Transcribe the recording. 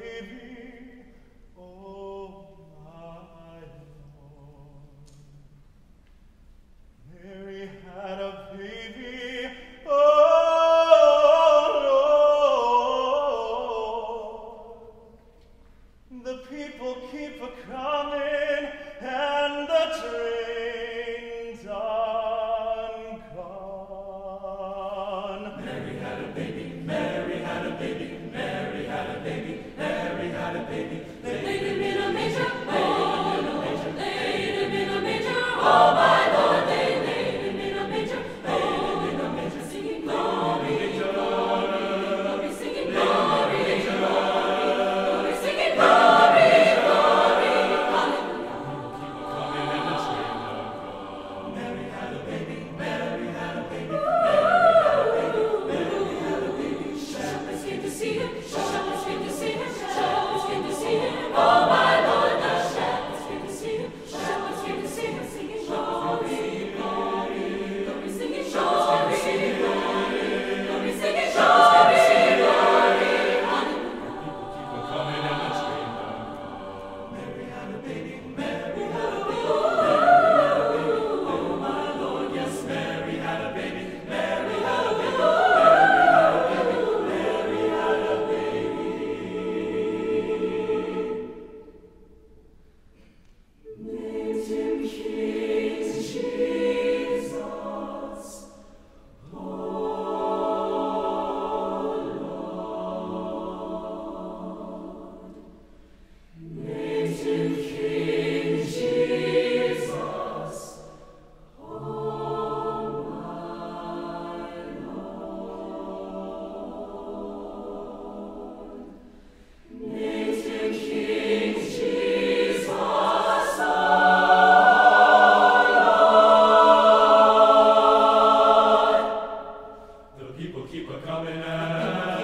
Savior. Mary had a baby. They laid him in a manger. Oh my people keep a coming out.